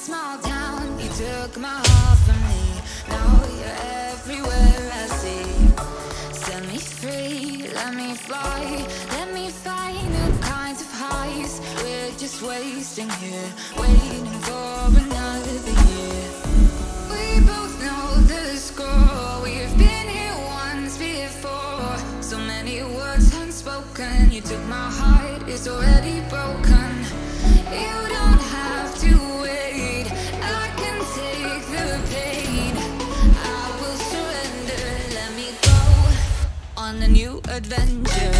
small town. You took my heart from me. Now you're everywhere I see. Set me free, let me fly. Let me find new kinds of highs we're just wasting here, waiting for another year. We both know the score. We've been here once before. So many words unspoken. You took my heart, it's already. On a new adventure.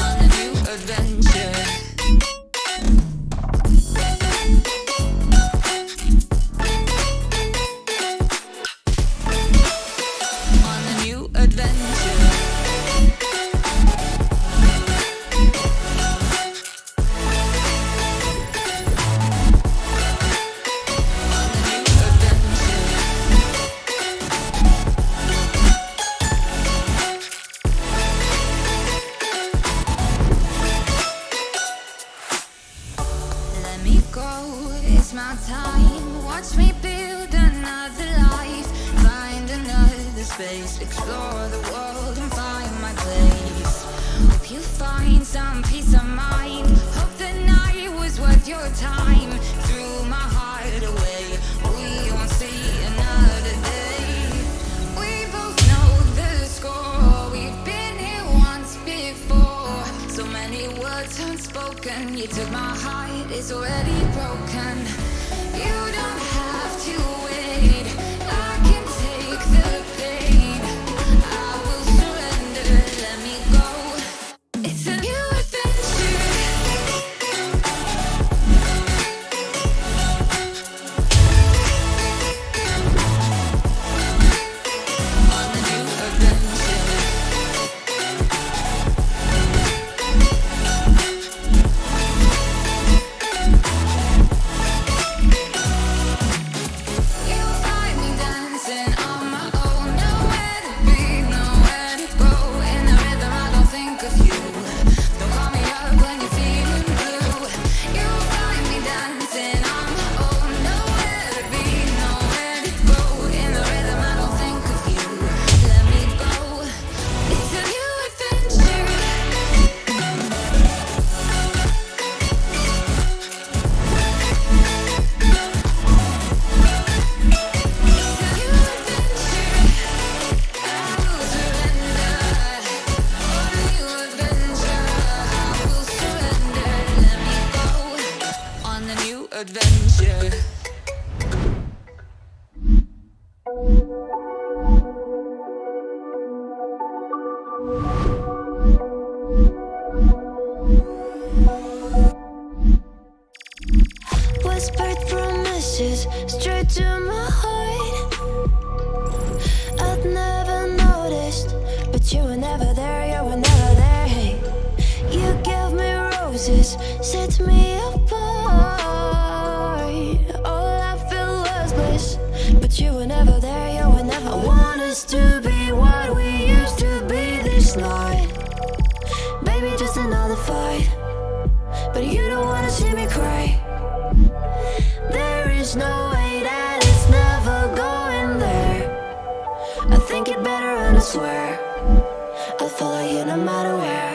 on a new adventure. My time. Watch me build another life. Find another space, explore the world and find my place. Hope you find some peace of mind. Hope the night was worth your time. Many words unspoken. You took my heart, it's already broken. You don't have Adventure. Whispered promises straight to my heart. I'd never noticed, but you were never there, you were never there. Hey, you gave me roses, set me this. Baby, just another fight. But you don't wanna see me cry. There is no way that it's never going there. I think it better and I swear I'll follow you no matter where.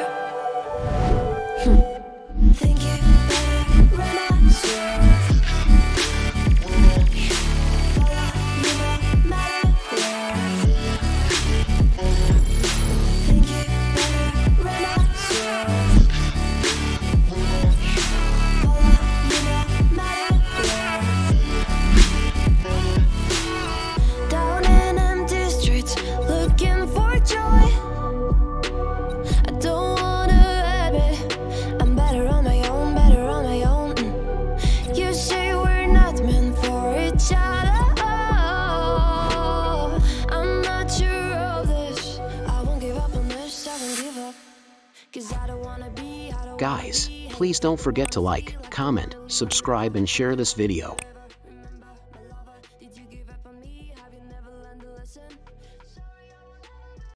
Guys, please don't forget to like, comment, subscribe and share this video.